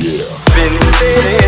Yeah.